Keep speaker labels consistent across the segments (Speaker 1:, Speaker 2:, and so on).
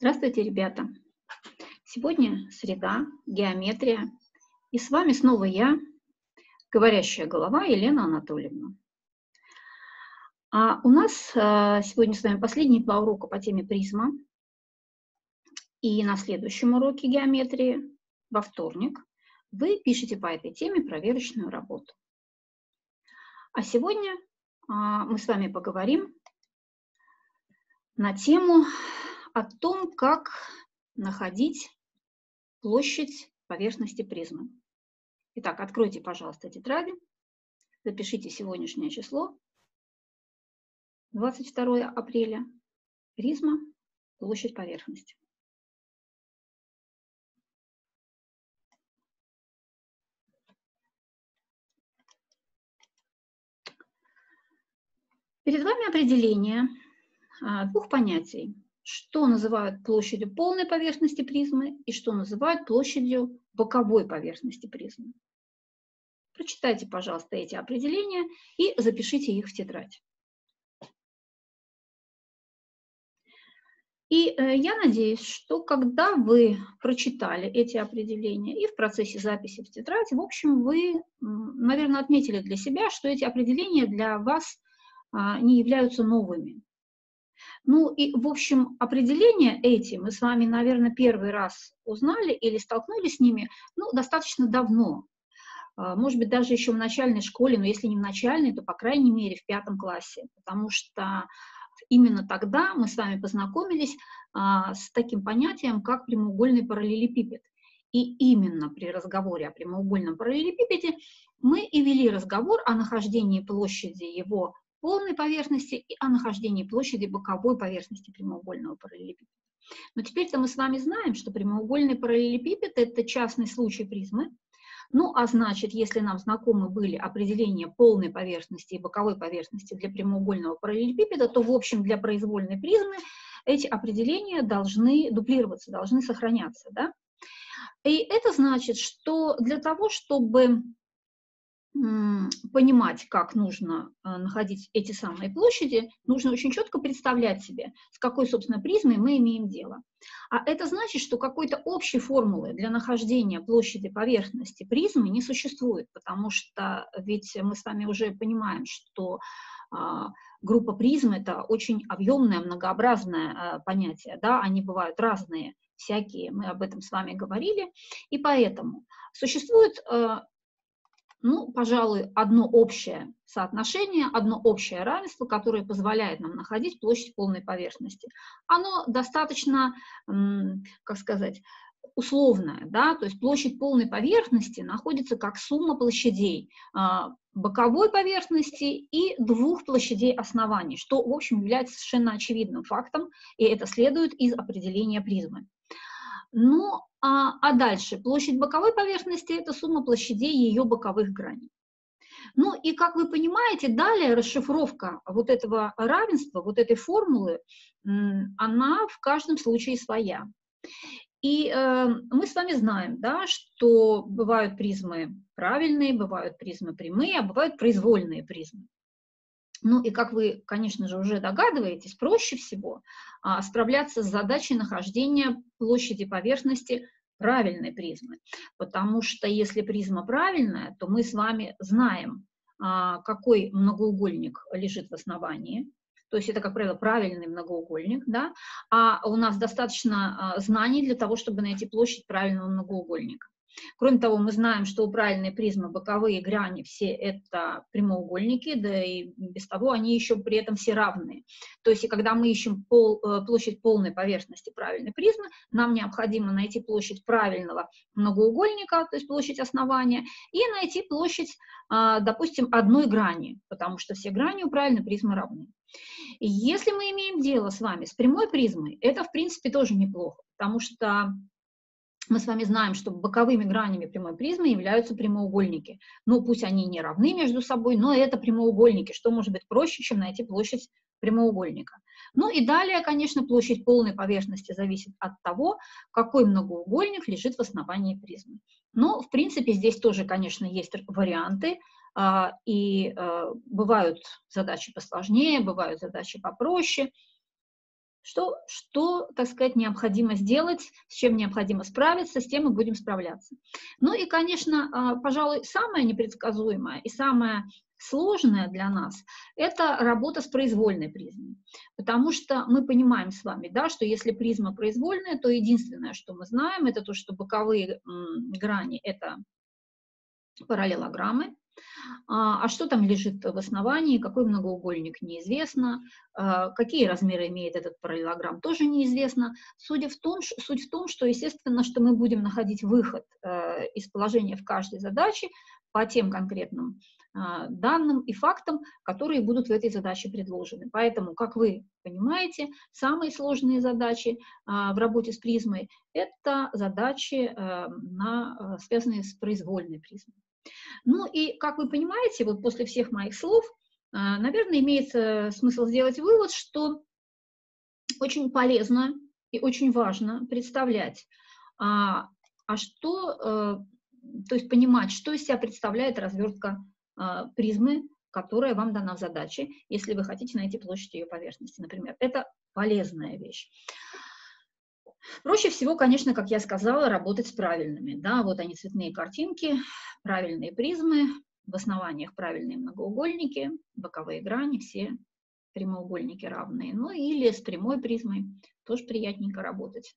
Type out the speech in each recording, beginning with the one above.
Speaker 1: Здравствуйте, ребята! Сегодня среда, геометрия, и с вами снова я, говорящая голова Елена Анатольевна. А у нас а, сегодня с вами последние два урока по теме призма, и на следующем уроке геометрии, во вторник, вы пишете по этой теме проверочную работу. А сегодня а, мы с вами поговорим на тему о том, как находить площадь поверхности призмы. Итак, откройте, пожалуйста, тетради, запишите сегодняшнее число, 22 апреля, призма, площадь поверхности. Перед вами определение а, двух понятий что называют площадью полной поверхности призмы и что называют площадью боковой поверхности призмы. Прочитайте, пожалуйста, эти определения и запишите их в тетрадь. И э, я надеюсь, что когда вы прочитали эти определения и в процессе записи в тетрадь, в общем, вы, наверное, отметили для себя, что эти определения для вас а, не являются новыми. Ну и, в общем, определения эти мы с вами, наверное, первый раз узнали или столкнулись с ними, ну, достаточно давно. А, может быть, даже еще в начальной школе, но если не в начальной, то, по крайней мере, в пятом классе, потому что именно тогда мы с вами познакомились а, с таким понятием, как прямоугольный параллелепипед. И именно при разговоре о прямоугольном параллелепипеде мы и вели разговор о нахождении площади его полной поверхности и о нахождении площади боковой поверхности прямоугольного параллелепипеда. Но теперь-то мы с вами знаем, что прямоугольный параллелепипед – это частный случай призмы, ну, а значит, если нам знакомы были определения полной поверхности и боковой поверхности для прямоугольного параллелепипеда, то, в общем, для произвольной призмы эти определения должны дублироваться, должны сохраняться, да? И это значит, что для того, чтобы понимать, как нужно а, находить эти самые площади, нужно очень четко представлять себе, с какой, собственно, призмой мы имеем дело. А это значит, что какой-то общей формулы для нахождения площади поверхности призмы не существует, потому что ведь мы с вами уже понимаем, что а, группа призм – это очень объемное, многообразное а, понятие, да, они бывают разные, всякие, мы об этом с вами говорили, и поэтому существует ну, пожалуй, одно общее соотношение, одно общее равенство, которое позволяет нам находить площадь полной поверхности. Оно достаточно, как сказать, условное, да, то есть площадь полной поверхности находится как сумма площадей а, боковой поверхности и двух площадей оснований, что, в общем, является совершенно очевидным фактом, и это следует из определения призмы. Ну, а, а дальше площадь боковой поверхности – это сумма площадей ее боковых граней. Ну и, как вы понимаете, далее расшифровка вот этого равенства, вот этой формулы, она в каждом случае своя. И э, мы с вами знаем, да, что бывают призмы правильные, бывают призмы прямые, а бывают произвольные призмы. Ну и, как вы, конечно же, уже догадываетесь, проще всего а, справляться с задачей нахождения площади поверхности правильной призмы. Потому что если призма правильная, то мы с вами знаем, а, какой многоугольник лежит в основании, то есть это, как правило, правильный многоугольник, да, а у нас достаточно а, знаний для того, чтобы найти площадь правильного многоугольника. Кроме того, мы знаем, что у правильной призмы боковые грани все это прямоугольники, да и без того они еще при этом все равные. То есть, и когда мы ищем пол, э, площадь полной поверхности правильной призмы, нам необходимо найти площадь правильного многоугольника, то есть площадь основания, и найти площадь, а, допустим, одной грани, потому что все грани у правильной призмы равны. Если мы имеем дело с вами с прямой призмой, это, в принципе, тоже неплохо, потому что мы с вами знаем, что боковыми гранями прямой призмы являются прямоугольники. Ну, пусть они не равны между собой, но это прямоугольники, что может быть проще, чем найти площадь прямоугольника. Ну и далее, конечно, площадь полной поверхности зависит от того, какой многоугольник лежит в основании призмы. Но, в принципе, здесь тоже, конечно, есть варианты, а, и а, бывают задачи посложнее, бывают задачи попроще. Что, что, так сказать, необходимо сделать, с чем необходимо справиться, с тем мы будем справляться. Ну и, конечно, а, пожалуй, самое непредсказуемое и самое сложное для нас – это работа с произвольной призмой. Потому что мы понимаем с вами, да, что если призма произвольная, то единственное, что мы знаем, это то, что боковые грани – это параллелограммы, а, а что там лежит в основании, какой многоугольник, неизвестно, а, какие размеры имеет этот параллелограмм, тоже неизвестно. Судя в том, суть в том, что, естественно, что мы будем находить выход э, из положения в каждой задаче по тем конкретным а, данным и фактам, которые будут в этой задаче предложены. Поэтому, как вы понимаете, самые сложные задачи в работе с призмой – это задачи, э, на, связанные с произвольной призмой. Ну и, как вы понимаете, вот после всех моих слов, а, наверное, имеет смысл сделать вывод, что очень полезно и очень важно представлять, а, а что, э, то есть понимать, что из себя представляет развертка а, призмы, которая вам дана в задаче, если вы хотите найти площадь ее поверхности, например. Это полезная вещь. Проще всего, конечно, как я сказала, работать с правильными. Да, вот они цветные картинки, правильные призмы, в основаниях правильные многоугольники, боковые грани, все прямоугольники равные. Ну или с прямой призмой тоже приятненько работать.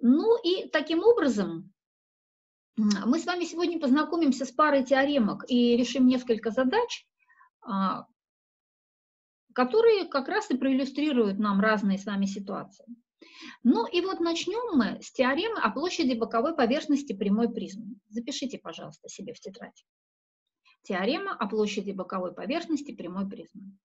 Speaker 1: Ну и таким образом мы с вами сегодня познакомимся с парой теоремок и решим несколько задач, а, которые как раз и проиллюстрируют нам разные с вами ситуации. Ну и вот начнем мы с теоремы о площади боковой поверхности прямой призмы. Запишите, пожалуйста, себе в тетрадь. Теорема о площади боковой поверхности прямой призмы.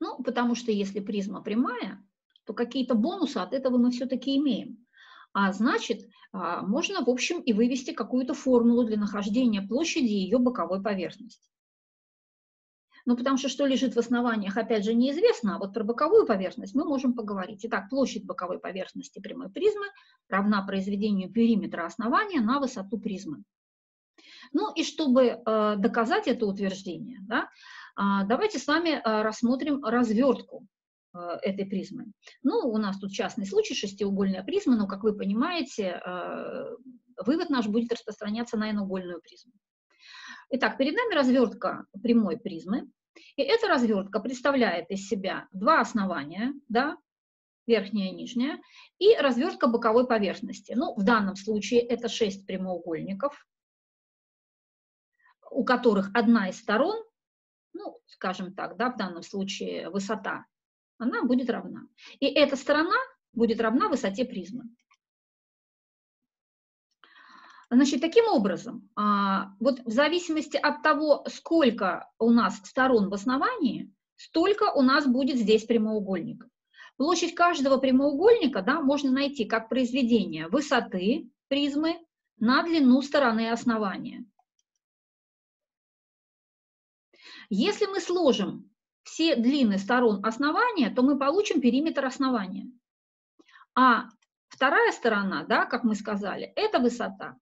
Speaker 1: Ну, потому что если призма прямая, то какие-то бонусы от этого мы все-таки имеем. А значит, а, можно, в общем, и вывести какую-то формулу для нахождения площади ее боковой поверхности. Ну, потому что что лежит в основаниях, опять же, неизвестно, а вот про боковую поверхность мы можем поговорить. Итак, площадь боковой поверхности прямой призмы равна произведению периметра основания на высоту призмы. Ну и чтобы э, доказать это утверждение, да, э, давайте с вами э, рассмотрим развертку э, этой призмы. Ну, у нас тут частный случай, шестиугольная призма, но, как вы понимаете, э, вывод наш будет распространяться на n-угольную призму. Итак, перед нами развертка прямой призмы, и эта развертка представляет из себя два основания, да, верхняя и нижняя, и развертка боковой поверхности. Ну, в данном случае это шесть прямоугольников, у которых одна из сторон, ну, скажем так, да, в данном случае высота, она будет равна. И эта сторона будет равна высоте призмы. Значит, таким образом, а, вот в зависимости от того, сколько у нас сторон в основании, столько у нас будет здесь прямоугольников. Площадь каждого прямоугольника да, можно найти как произведение высоты призмы на длину стороны основания. Если мы сложим все длины сторон основания, то мы получим периметр основания. А вторая сторона, да, как мы сказали, это высота.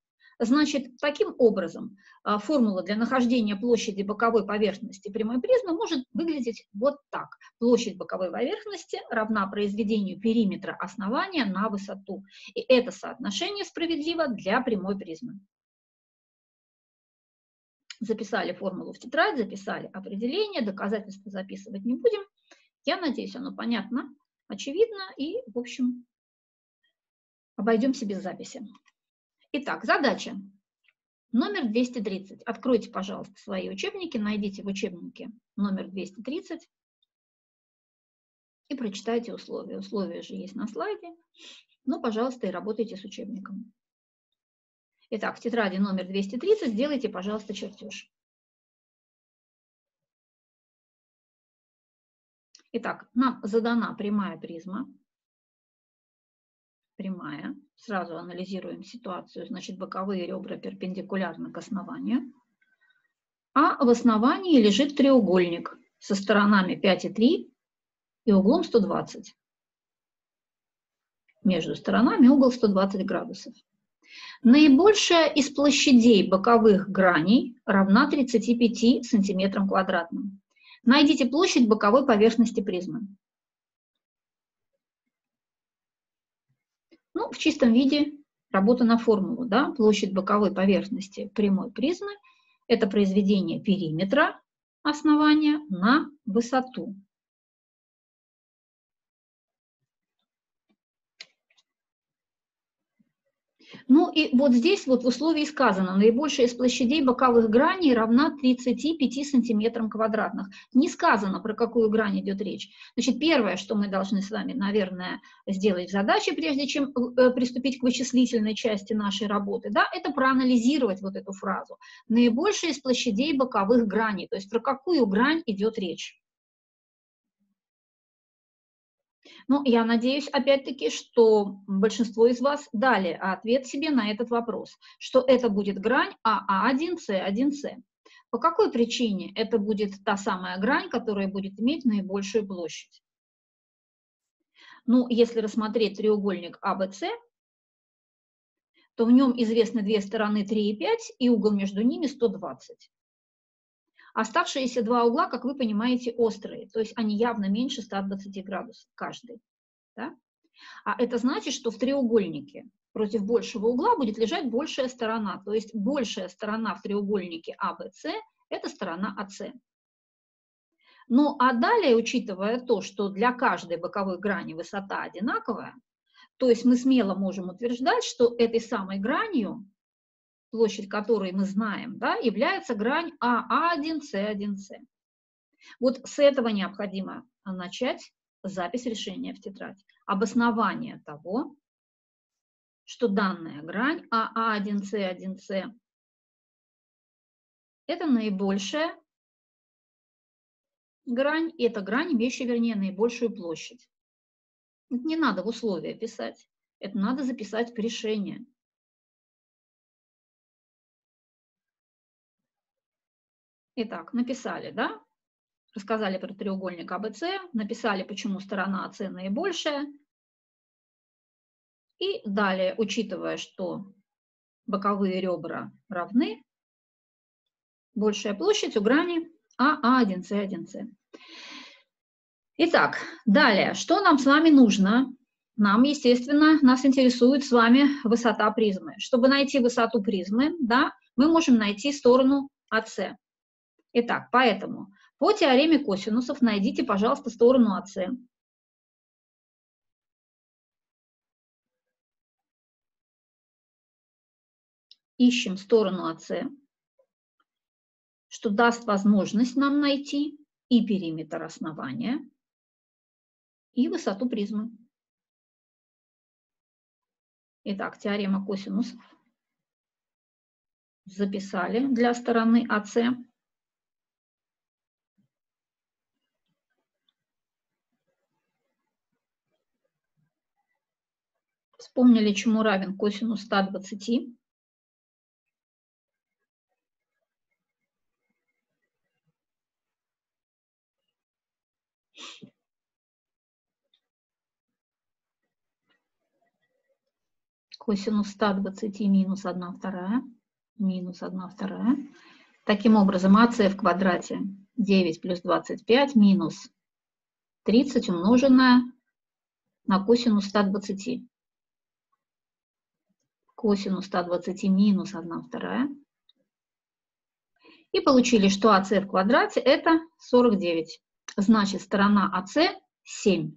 Speaker 1: Значит, таким образом а, формула для нахождения площади боковой поверхности прямой призмы может выглядеть вот так. Площадь боковой поверхности равна произведению периметра основания на высоту. И это соотношение справедливо для прямой призмы. Записали формулу в тетрадь, записали определение, доказательства записывать не будем. Я надеюсь, оно понятно, очевидно и, в общем, обойдемся без записи. Итак, задача номер 230. Откройте, пожалуйста, свои учебники, найдите в учебнике номер 230 и прочитайте условия. Условия же есть на слайде. Ну, пожалуйста, и работайте с учебником. Итак, в тетради номер 230 сделайте, пожалуйста, чертеж. Итак, нам задана прямая призма прямая. Сразу анализируем ситуацию. Значит, боковые ребра перпендикулярны к основанию. А в основании лежит треугольник со сторонами 5 и 3 и углом 120. Между сторонами угол 120 градусов. Наибольшая из площадей боковых граней равна 35 сантиметрам квадратным. Найдите площадь боковой поверхности призмы. Ну, в чистом виде работа на формулу. Да? Площадь боковой поверхности прямой призмы – это произведение периметра основания на высоту. Ну и вот здесь вот в условии сказано, наибольшая из площадей боковых граней равна 35 сантиметрам квадратных. Не сказано, про какую грань идет речь. Значит, первое, что мы должны с вами, наверное, сделать в задаче, прежде чем э, приступить к вычислительной части нашей работы, да, это проанализировать вот эту фразу. Наибольшая из площадей боковых граней, то есть про какую грань идет речь. Ну, я надеюсь, опять-таки, что большинство из вас дали ответ себе на этот вопрос, что это будет грань АА1С1С. По какой причине это будет та самая грань, которая будет иметь наибольшую площадь? Ну, если рассмотреть треугольник АБЦ, то в нем известны две стороны 3 и 5, и угол между ними 120. Оставшиеся два угла, как вы понимаете, острые, то есть они явно меньше 120 градусов каждый. Да? А это значит, что в треугольнике против большего угла будет лежать большая сторона, то есть большая сторона в треугольнике АБС – это сторона АС. Ну а далее, учитывая то, что для каждой боковой грани высота одинаковая, то есть мы смело можем утверждать, что этой самой гранью площадь которой мы знаем, да, является грань АА1С1С. Вот с этого необходимо начать запись решения в тетрадь. Обоснование того, что данная грань АА1С1С это наибольшая грань, это грань, имеющая, вернее, наибольшую площадь. Это не надо в условия писать, это надо записать в решение. Итак, написали, да? Рассказали про треугольник АБЦ, написали, почему сторона АС наибольшая. И далее, учитывая, что боковые ребра равны, большая площадь у грани АА1С1С. Итак, далее, что нам с вами нужно? Нам, естественно, нас интересует с вами высота призмы. Чтобы найти высоту призмы, да, мы можем найти сторону АС. Итак, поэтому по теореме косинусов найдите, пожалуйста, сторону АС. Ищем сторону АС, что даст возможность нам найти и периметр основания, и высоту призмы. Итак, теорема косинусов записали для стороны АС. Вспомнили, чему равен косинус 120. Косинус 120 минус 1 вторая, минус 1 вторая. Таким образом, АС в квадрате 9 плюс 25 минус 30 умноженное на косинус 120 косинус 120 минус 1 вторая. И получили, что АС в квадрате это 49. Значит, сторона АС 7.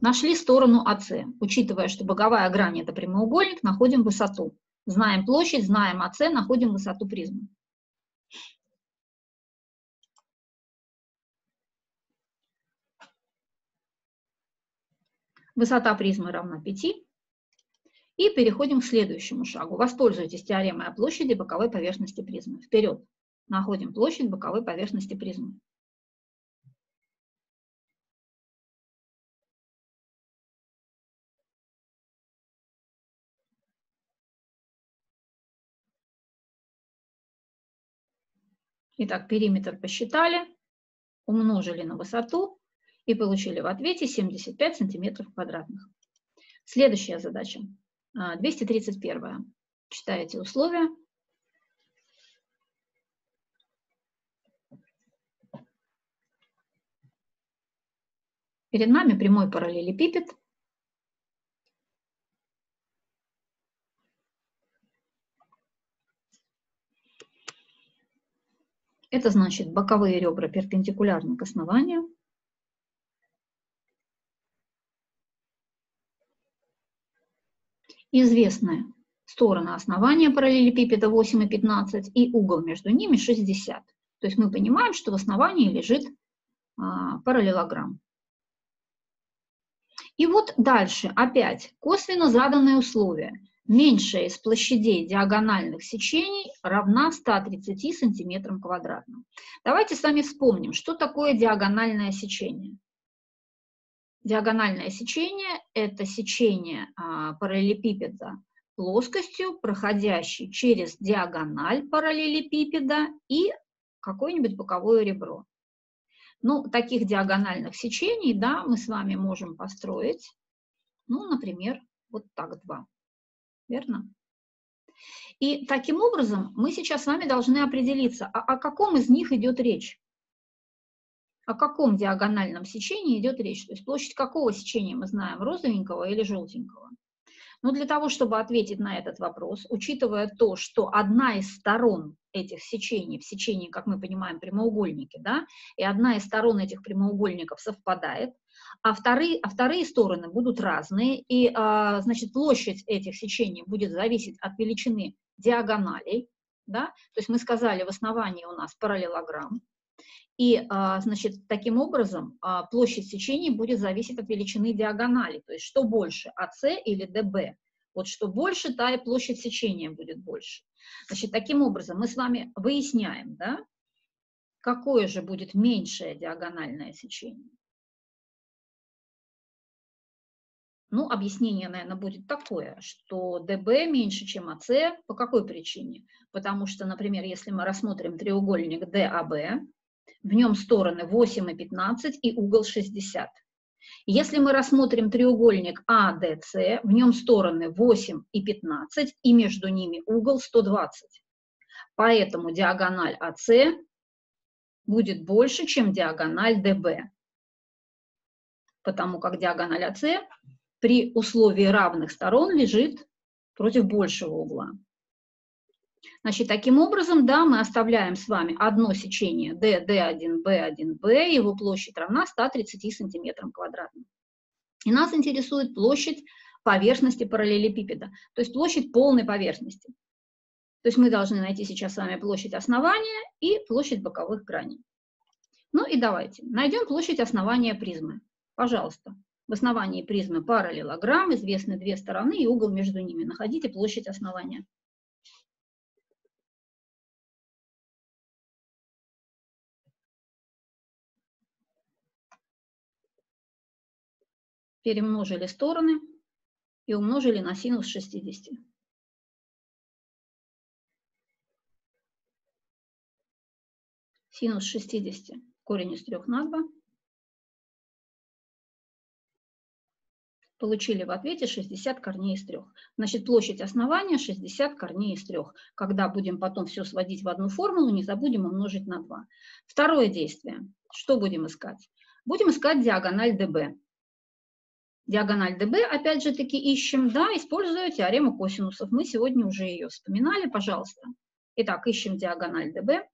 Speaker 1: Нашли сторону АС. Учитывая, что боковая грань это прямоугольник, находим высоту. Знаем площадь, знаем АС, находим высоту призмы. Высота призмы равна 5. И переходим к следующему шагу. Воспользуйтесь теоремой о площади боковой поверхности призмы. Вперед. Находим площадь боковой поверхности призмы. Итак, периметр посчитали, умножили на высоту и получили в ответе 75 сантиметров квадратных. Следующая задача. 231. А, Читаете условия. Перед нами прямой параллелепипед. Это значит боковые ребра перпендикулярны к основанию. Известная сторона основания параллелепипеда 8 и 15 и угол между ними 60. То есть мы понимаем, что в основании лежит а, параллелограмм. И вот дальше опять косвенно заданные условия. Меньшая из площадей диагональных сечений равна 130 сантиметрам квадратным. Давайте с вами вспомним, что такое диагональное сечение. Диагональное сечение – это сечение а, параллелепипеда плоскостью, проходящей через диагональ параллелепипеда и какое-нибудь боковое ребро. Ну, таких диагональных сечений, да, мы с вами можем построить, ну, например, вот так два. Верно? И таким образом мы сейчас с вами должны определиться, а о каком из них идет речь. О каком диагональном сечении идет речь. То есть площадь какого сечения мы знаем, розовенького или желтенького. Но для того, чтобы ответить на этот вопрос, учитывая то, что одна из сторон этих сечений, в сечении, как мы понимаем, прямоугольники, да, и одна из сторон этих прямоугольников совпадает, а вторые, а вторые стороны будут разные, и, а, значит, площадь этих сечений будет зависеть от величины диагоналей, да, то есть мы сказали, в основании у нас параллелограмм, и, а, значит, таким образом а, площадь сечений будет зависеть от величины диагонали, то есть что больше, АС или ДБ. Вот что больше, та и площадь сечения будет больше. Значит, таким образом мы с вами выясняем, да, какое же будет меньшее диагональное сечение. Ну, объяснение, наверное, будет такое, что ДБ меньше, чем АС. По какой причине? Потому что, например, если мы рассмотрим треугольник ДАБ, в нем стороны 8 и 15 и угол 60. Если мы рассмотрим треугольник ADC, в нем стороны 8 и 15, и между ними угол 120. Поэтому диагональ AC будет больше, чем диагональ DB. Потому как диагональ AC при условии равных сторон лежит против большего угла. Значит, таким образом, да, мы оставляем с вами одно сечение D, D1, B1, B, его площадь равна 130 сантиметрам квадратным. И нас интересует площадь поверхности параллелепипеда, то есть площадь полной поверхности. То есть мы должны найти сейчас с вами площадь основания и площадь боковых граней. Ну и давайте, найдем площадь основания призмы. Пожалуйста, в основании призмы параллелограмм, известны две стороны и угол между ними. Находите площадь основания. Перемножили стороны и умножили на синус 60. Синус 60, корень из 3 на 2. Получили в ответе 60 корней из 3. Значит, площадь основания 60 корней из 3. Когда будем потом все сводить в одну формулу, не забудем умножить на 2. Второе действие. Что будем искать? Будем искать диагональ ДБ диагональ ДБ, опять же таки ищем, да, используя теорему косинусов. Мы сегодня уже ее вспоминали, пожалуйста. Итак, ищем диагональ ДБ.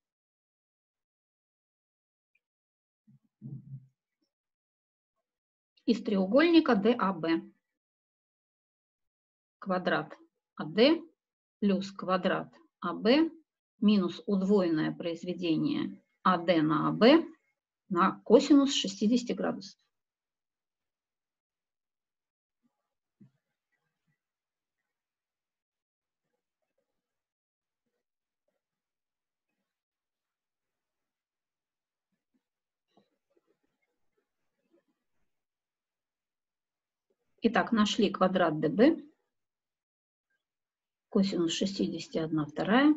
Speaker 1: Из треугольника DAB. Квадрат АД плюс квадрат АБ минус удвоенное произведение АД на АБ на косинус 60 градусов. Итак, нашли квадрат db. Косинус 61 вторая.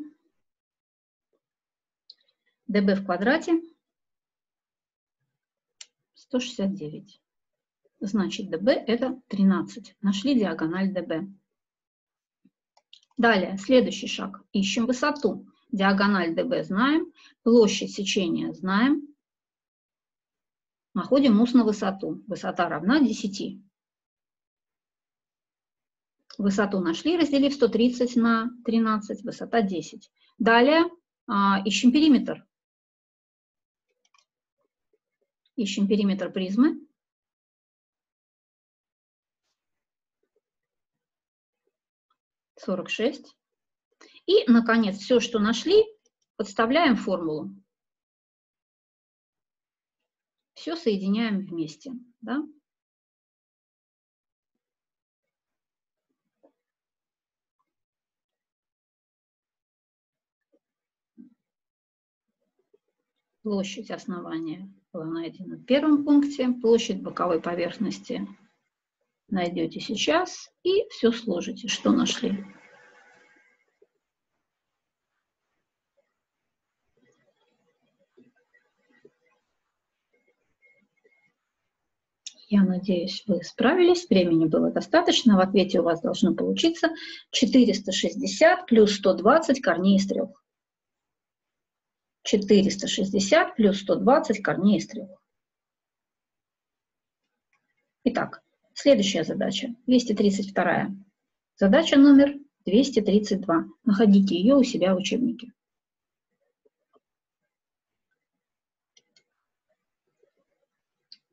Speaker 1: db в квадрате 169. Значит, db это 13. Нашли диагональ db. Далее, следующий шаг. Ищем высоту. Диагональ ДБ знаем, площадь сечения знаем. Находим ус на высоту. Высота равна 10. Высоту нашли, разделив 130 на 13, высота 10. Далее а, ищем периметр. Ищем периметр призмы. Сорок шесть. И, наконец, все, что нашли, подставляем формулу. Все соединяем вместе. Да? Площадь основания была найдена в первом пункте, площадь боковой поверхности найдете сейчас и все сложите, что нашли. Я надеюсь, вы справились, времени было достаточно. В ответе у вас должно получиться 460 плюс 120 корней из трех. 460 плюс 120 корней из трех. Итак, следующая задача, 232. Задача номер 232. Находите ее у себя в учебнике.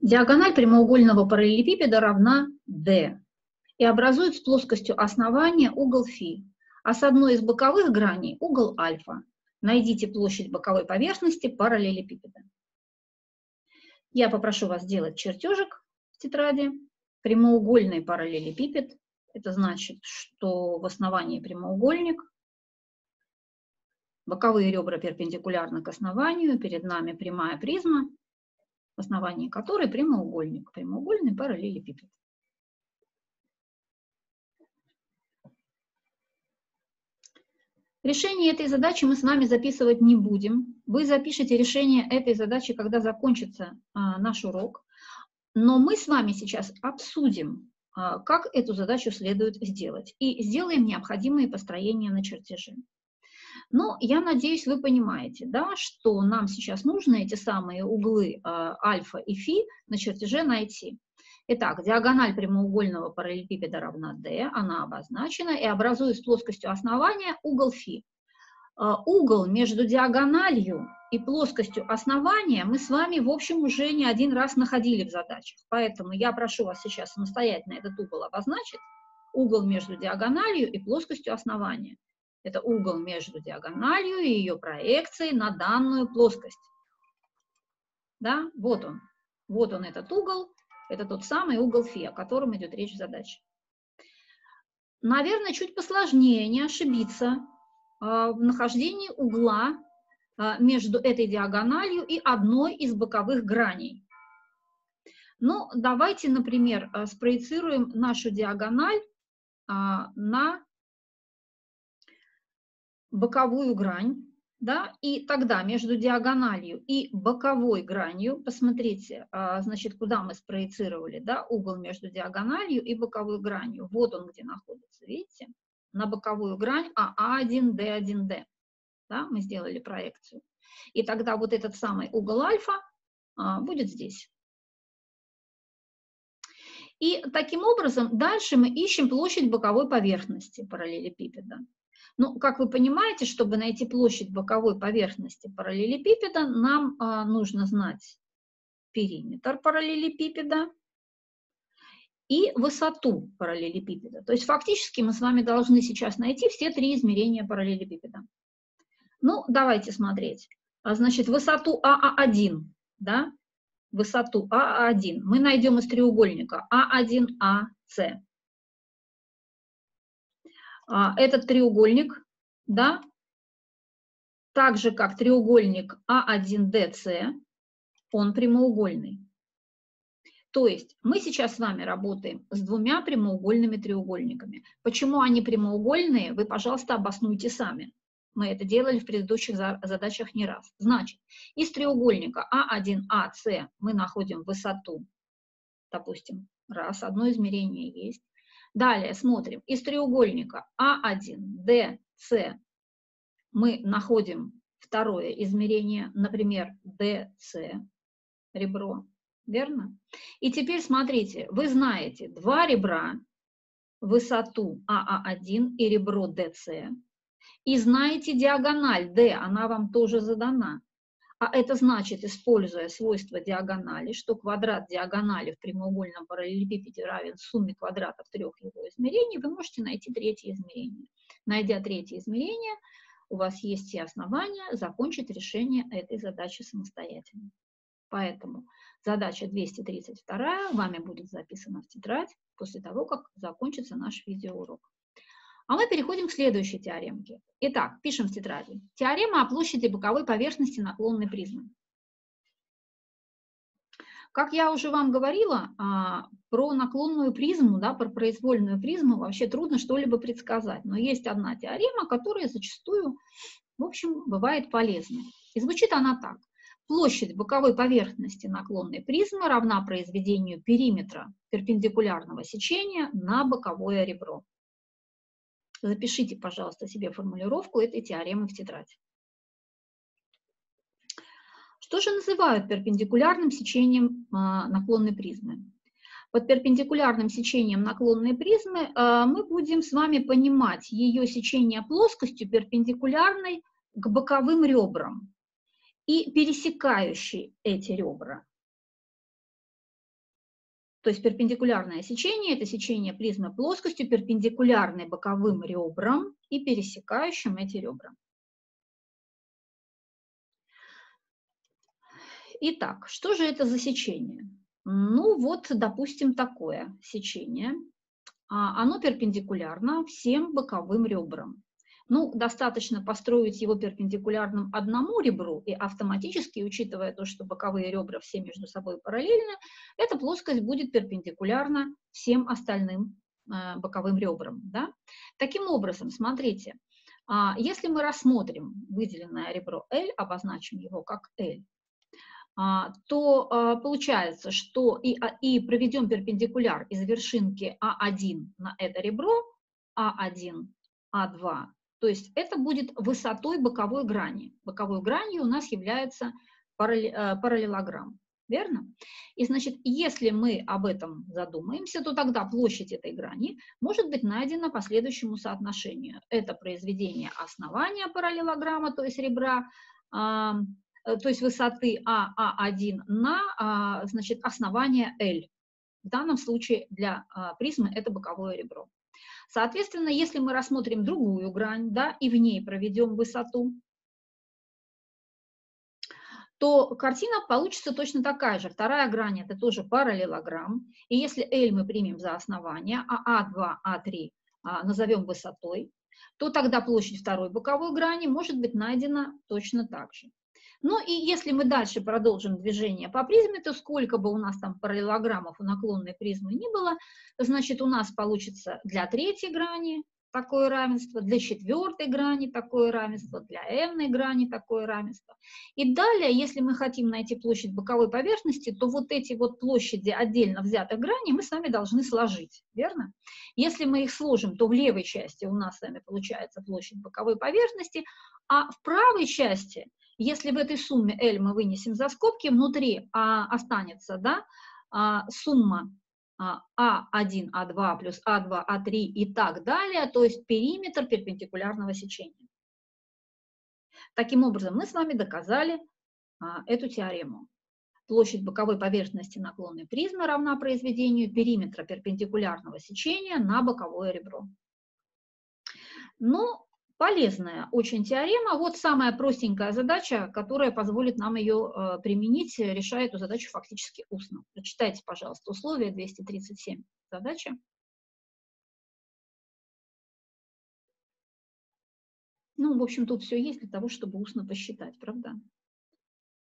Speaker 1: Диагональ прямоугольного параллелепипеда равна D и образует с плоскостью основания угол φ, а с одной из боковых граней угол альфа. Найдите площадь боковой поверхности параллелепипеда. Я попрошу вас сделать чертежик в тетради. Прямоугольный параллелепипед. Это значит, что в основании прямоугольник. Боковые ребра перпендикулярны к основанию. Перед нами прямая призма, в основании которой прямоугольник. Прямоугольный параллелепипед. Решение этой задачи мы с вами записывать не будем. Вы запишете решение этой задачи, когда закончится а, наш урок. Но мы с вами сейчас обсудим, а, как эту задачу следует сделать. И сделаем необходимые построения на чертеже. Но я надеюсь, вы понимаете, да, что нам сейчас нужно эти самые углы а, альфа и фи на чертеже найти. Итак, диагональ прямоугольного параллелепипеда равна d, она обозначена, и образует с плоскостью основания угол φ. А, угол между диагональю и плоскостью основания мы с вами, в общем, уже не один раз находили в задачах. Поэтому я прошу вас сейчас самостоятельно этот угол обозначить. Угол между диагональю и плоскостью основания. Это угол между диагональю и ее проекцией на данную плоскость. Да, вот он. Вот он этот угол. Это тот самый угол φ, о котором идет речь в задаче. Наверное, чуть посложнее не ошибиться а, в нахождении угла а, между этой диагональю и одной из боковых граней. Ну, давайте, например, а, спроецируем нашу диагональ на боковую грань да, и тогда между диагональю и боковой гранью, посмотрите, а, значит, куда мы спроецировали, да, угол между диагональю и боковой гранью, вот он где находится, видите, на боковую грань АА1, Д1, да, мы сделали проекцию. И тогда вот этот самый угол альфа а, будет здесь. И таким образом дальше мы ищем площадь боковой поверхности параллелепипеда. Ну, как вы понимаете, чтобы найти площадь боковой поверхности параллелепипеда, нам а, нужно знать периметр параллелепипеда и высоту параллелепипеда. То есть фактически мы с вами должны сейчас найти все три измерения параллелепипеда. Ну, давайте смотреть. А, значит, высоту АА1, да, высоту АА1 мы найдем из треугольника А1АС. А, этот треугольник, да, так же как треугольник А1ДС, он прямоугольный. То есть мы сейчас с вами работаем с двумя прямоугольными треугольниками. Почему они прямоугольные, вы, пожалуйста, обоснуйте сами. Мы это делали в предыдущих задачах не раз. Значит, из треугольника А1АС мы находим высоту, допустим, раз, одно измерение есть. Далее смотрим. Из треугольника А1, Д, С мы находим второе измерение, например, DC, ребро, верно? И теперь смотрите, вы знаете два ребра, высоту АА1 и ребро DC, и знаете диагональ D, она вам тоже задана. А это значит, используя свойство диагонали, что квадрат диагонали в прямоугольном параллелепипеде равен сумме квадратов трех его измерений, вы можете найти третье измерение. Найдя третье измерение, у вас есть все основания закончить решение этой задачи самостоятельно. Поэтому задача 232 вами будет записана в тетрадь после того, как закончится наш видеоурок. А мы переходим к следующей теоремке. Итак, пишем в тетради. Теорема о площади боковой поверхности наклонной призмы. Как я уже вам говорила, а, про наклонную призму, да, про произвольную призму вообще трудно что-либо предсказать. Но есть одна теорема, которая зачастую, в общем, бывает полезной. И звучит она так. Площадь боковой поверхности наклонной призмы равна произведению периметра перпендикулярного сечения на боковое ребро. Запишите, пожалуйста, себе формулировку этой теоремы в тетрадь. Что же называют перпендикулярным сечением а, наклонной призмы? Под перпендикулярным сечением наклонной призмы а, мы будем с вами понимать ее сечение плоскостью перпендикулярной к боковым ребрам и пересекающей эти ребра. То есть перпендикулярное сечение – это сечение призмы плоскостью, перпендикулярной боковым ребрам и пересекающим эти ребра. Итак, что же это за сечение? Ну вот, допустим, такое сечение. А, оно перпендикулярно всем боковым ребрам. Ну, достаточно построить его перпендикулярным одному ребру, и автоматически, учитывая то, что боковые ребра все между собой параллельны, эта плоскость будет перпендикулярна всем остальным э, боковым ребрам. Да? Таким образом, смотрите, э, если мы рассмотрим выделенное ребро L, обозначим его как L, а, то а, получается, что и, а, и проведем перпендикуляр из вершинки А1 на это ребро, А1, А2, то есть это будет высотой боковой грани. Боковой гранью у нас является параллелограмм, верно? И значит, если мы об этом задумаемся, то тогда площадь этой грани может быть найдена по следующему соотношению. Это произведение основания параллелограмма, то есть ребра, Э, то есть высоты АА1 на а, значит, основание L. В данном случае для а, призмы это боковое ребро. Соответственно, если мы рассмотрим другую грань, да, и в ней проведем высоту, то картина получится точно такая же. Вторая грань – это тоже параллелограмм. И если L мы примем за основание, а А2, А3 а, назовем высотой, то тогда площадь второй боковой грани может быть найдена точно так же. Ну и если мы дальше продолжим движение по призме, то сколько бы у нас там параллелограммов у наклонной призмы не было, значит у нас получится для третьей грани такое равенство, для четвертой грани такое равенство, для n грани такое равенство. И далее, если мы хотим найти площадь боковой поверхности, то вот эти вот площади отдельно взятых граней мы с вами должны сложить, верно? Если мы их сложим, то в левой части у нас с вами получается площадь боковой поверхности, а в правой части – если в этой сумме L мы вынесем за скобки, внутри а, останется да, а, сумма А1, А2 плюс А2, А3 и так далее, то есть периметр перпендикулярного сечения. Таким образом, мы с вами доказали а, эту теорему. Площадь боковой поверхности наклонной призмы равна произведению периметра перпендикулярного сечения на боковое ребро. Но Полезная очень теорема. Вот самая простенькая задача, которая позволит нам ее э, применить, решая эту задачу фактически устно. Прочитайте, пожалуйста, условия 237 задачи. Ну, в общем, тут все есть для того, чтобы устно посчитать, правда?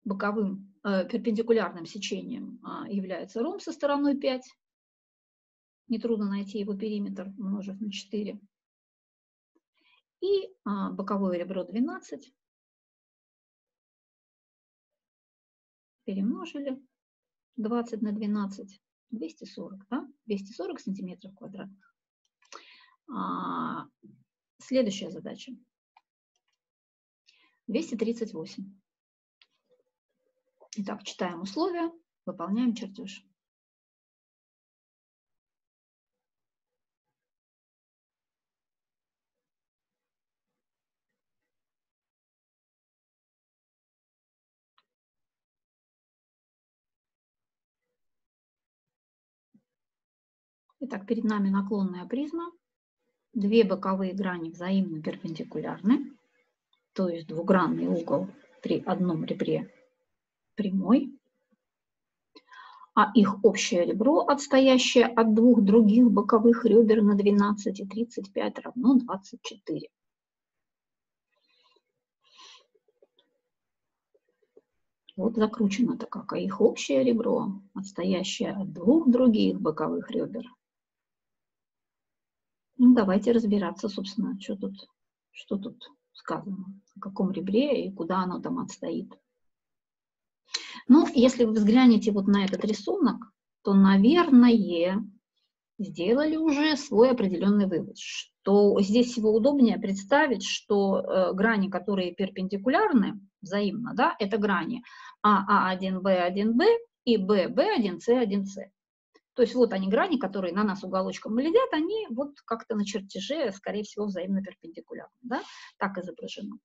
Speaker 1: Боковым э, перпендикулярным сечением э, является ром со стороной 5. Нетрудно найти его периметр, умножив на 4 и а, боковое ребро 12. Перемножили 20 на 12, 240, да? 240 сантиметров квадратных. А, следующая задача. 238. Итак, читаем условия, выполняем чертеж. Итак, перед нами наклонная призма. Две боковые грани взаимно перпендикулярны, то есть двугранный угол при одном ребре прямой, а их общее ребро, отстоящее от двух других боковых ребер на 12 и 35, равно 24. Вот закручено-то как, а их общее ребро, отстоящее от двух других боковых ребер, ну, давайте разбираться, собственно, что тут, что тут сказано, о каком ребре и куда оно там отстоит. Ну, если вы взглянете вот на этот рисунок, то, наверное, сделали уже свой определенный вывод, что здесь его удобнее представить, что э, грани, которые перпендикулярны взаимно, да, это грани АА1, Б1, Б и ББ1, С1, то есть вот они грани, которые на нас уголочком глядят, они вот как-то на чертеже, скорее всего, взаимно перпендикулярны. Да? Так изображено.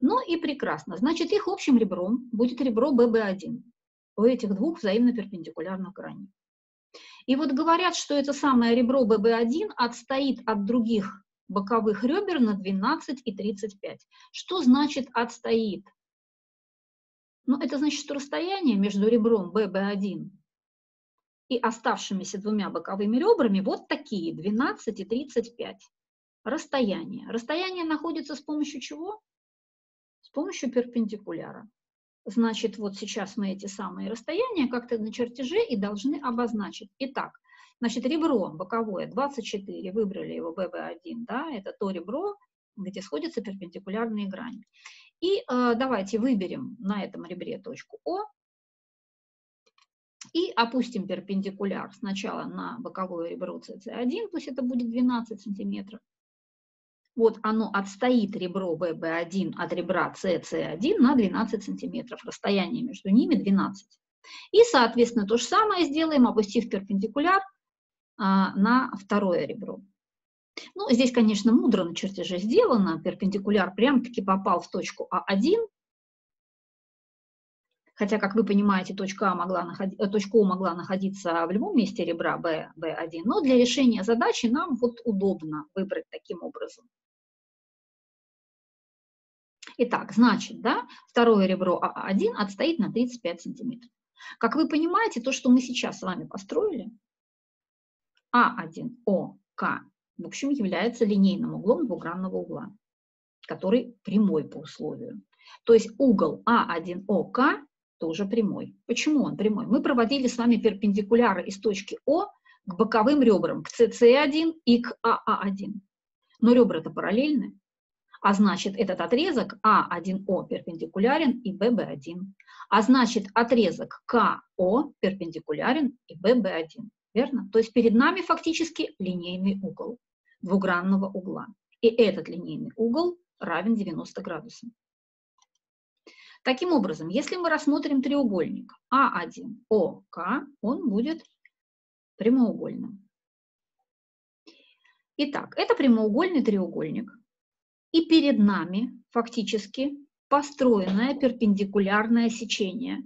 Speaker 1: Ну и прекрасно. Значит, их общим ребром будет ребро ББ1 у этих двух взаимно перпендикулярных граней. И вот говорят, что это самое ребро ББ1 отстоит от других боковых ребер на 12 и 35. Что значит отстоит? Ну, это значит, что расстояние между ребром ББ1 и оставшимися двумя боковыми ребрами вот такие, 12 и 35. Расстояние. Расстояние находится с помощью чего? С помощью перпендикуляра. Значит, вот сейчас мы эти самые расстояния как-то на чертеже и должны обозначить. Итак, значит, ребро боковое 24, выбрали его ББ1, да, это то ребро, где сходятся перпендикулярные грани. И э, давайте выберем на этом ребре точку О, и опустим перпендикуляр сначала на боковое ребро CC1, пусть это будет 12 сантиметров. Вот оно отстоит ребро BB1 от ребра CC1 на 12 сантиметров. Расстояние между ними 12. И, соответственно, то же самое сделаем, опустив перпендикуляр а, на второе ребро. Ну, здесь, конечно, мудро на чертеже сделано. Перпендикуляр прям-таки попал в точку А1, Хотя, как вы понимаете, точка, а могла находи, э, точка О могла находиться в любом месте ребра B, B1, но для решения задачи нам вот удобно выбрать таким образом. Итак, значит, да, второе ребро А1 отстоит на 35 сантиметров. Как вы понимаете, то, что мы сейчас с вами построили, А1ОК, в общем, является линейным углом двугранного угла, который прямой по условию. То есть угол А1ОК тоже прямой. Почему он прямой? Мы проводили с вами перпендикуляры из точки О к боковым ребрам, к CC1 и к АА1. Но ребра-то параллельны, а значит этот отрезок А1О перпендикулярен и ББ1. А значит отрезок КО перпендикулярен и ББ1. Верно? То есть перед нами фактически линейный угол двугранного угла. И этот линейный угол равен 90 градусам. Таким образом, если мы рассмотрим треугольник А1ОК, он будет прямоугольным. Итак, это прямоугольный треугольник, и перед нами фактически построенное перпендикулярное сечение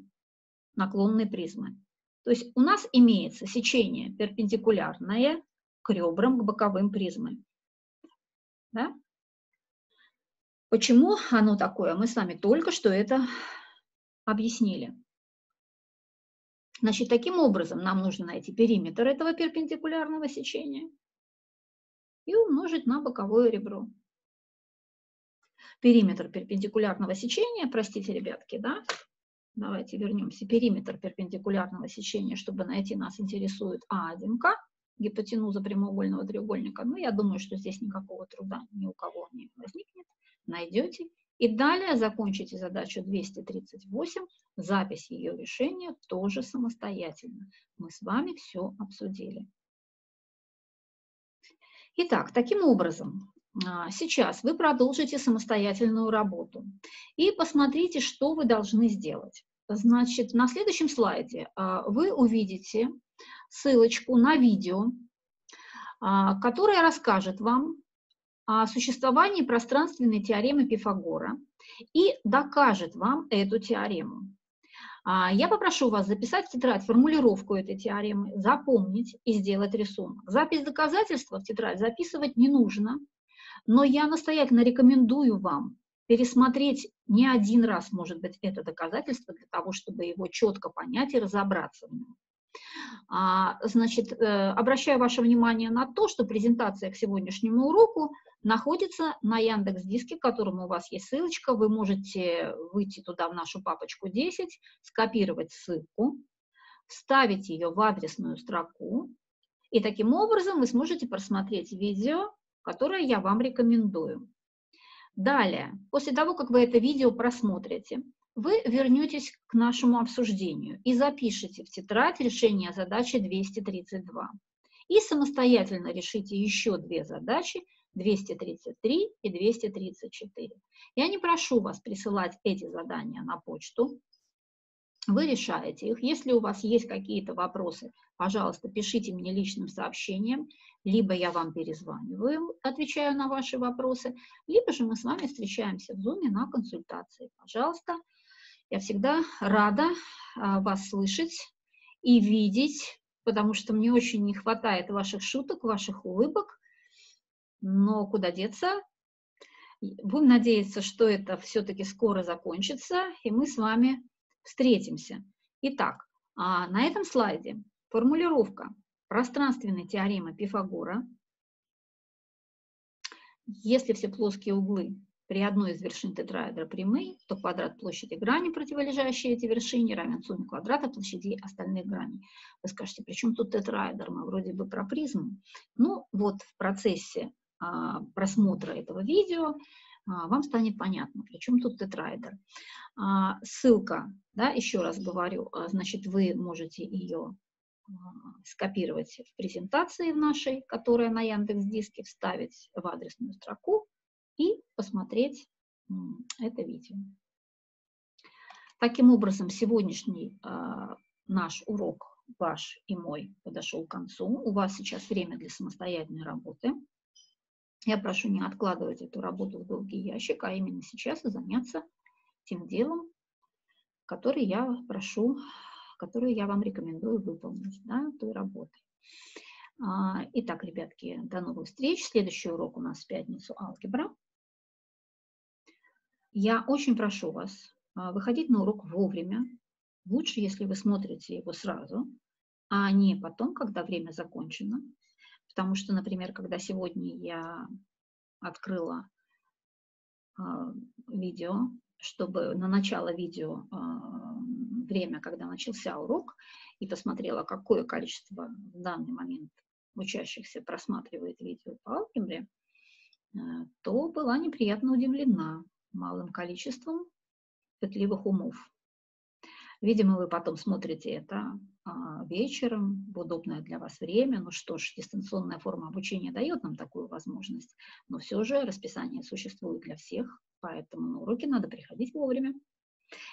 Speaker 1: наклонной призмы. То есть у нас имеется сечение перпендикулярное к ребрам, к боковым призмы. Да? Почему оно такое? Мы с вами только что это объяснили. Значит, таким образом нам нужно найти периметр этого перпендикулярного сечения и умножить на боковое ребро. Периметр перпендикулярного сечения, простите, ребятки, да, давайте вернемся, периметр перпендикулярного сечения, чтобы найти, нас интересует А1К, гипотенуза прямоугольного треугольника. Ну, я думаю, что здесь никакого труда ни у кого не возникнет найдете. И далее закончите задачу 238, запись ее решения тоже самостоятельно. Мы с вами все обсудили. Итак, таким образом, а, сейчас вы продолжите самостоятельную работу и посмотрите, что вы должны сделать. Значит, на следующем слайде а, вы увидите ссылочку на видео, а, которое расскажет вам о существовании пространственной теоремы Пифагора и докажет вам эту теорему. Я попрошу вас записать в тетрадь формулировку этой теоремы, запомнить и сделать рисунок. Запись доказательства в тетрадь записывать не нужно, но я настоятельно рекомендую вам пересмотреть не один раз, может быть, это доказательство для того, чтобы его четко понять и разобраться в нем. А, значит, э, обращаю ваше внимание на то, что презентация к сегодняшнему уроку находится на Яндекс Диске, к которому у вас есть ссылочка. Вы можете выйти туда в нашу папочку 10, скопировать ссылку, вставить ее в адресную строку, и таким образом вы сможете просмотреть видео которое я вам рекомендую. Далее, после того, как вы это видео просмотрите, вы вернетесь к нашему обсуждению и запишите в тетрадь решение задачи 232. И самостоятельно решите еще две задачи 233 и 234. Я не прошу вас присылать эти задания на почту, вы решаете их. Если у вас есть какие-то вопросы, пожалуйста, пишите мне личным сообщением, либо я вам перезваниваю, отвечаю на ваши вопросы, либо же мы с вами встречаемся в Zoom на консультации. Пожалуйста, я всегда рада а, вас слышать и видеть, потому что мне очень не хватает ваших шуток, ваших улыбок, но куда деться? Будем надеяться, что это все-таки скоро закончится, и мы с вами встретимся. Итак, а на этом слайде формулировка пространственной теоремы Пифагора. Если все плоские углы при одной из вершин тетраэдра прямые, то квадрат площади грани, противолежащей эти вершине, равен сумме квадрата площадей остальных граней. Вы скажете, при чем тут тетраэдр? Мы вроде бы про призму. Ну, вот в процессе просмотра этого видео а, вам станет понятно, при чем тут тетраэдр. А, ссылка, да, еще раз говорю, а, значит, вы можете ее скопировать в презентации в нашей, которая на Яндекс Диске, вставить в адресную строку и посмотреть это видео. Таким образом, сегодняшний наш урок, ваш и мой, подошел к концу. У вас сейчас время для самостоятельной работы. Я прошу не откладывать эту работу в долгий ящик, а именно сейчас заняться тем делом, который я прошу, который я вам рекомендую выполнить, да, той работой. А, итак, ребятки, до новых встреч. Следующий урок у нас в пятницу алгебра. Я очень прошу вас а, выходить на урок вовремя. Лучше, если вы смотрите его сразу, а не потом, когда время закончено. Потому что, например, когда сегодня я открыла э, видео, чтобы на начало видео э, время, когда начался урок, и посмотрела, какое количество в данный момент учащихся просматривает видео по алгебре, э, то была неприятно удивлена малым количеством пытливых умов. Видимо, вы потом смотрите это а, вечером, в удобное для вас время. Ну что ж, дистанционная форма обучения дает нам такую возможность, но все же расписание существует для всех, поэтому на уроки надо приходить вовремя.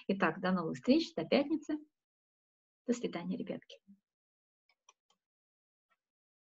Speaker 1: Итак, до новых встреч, до пятницы. До свидания, ребятки.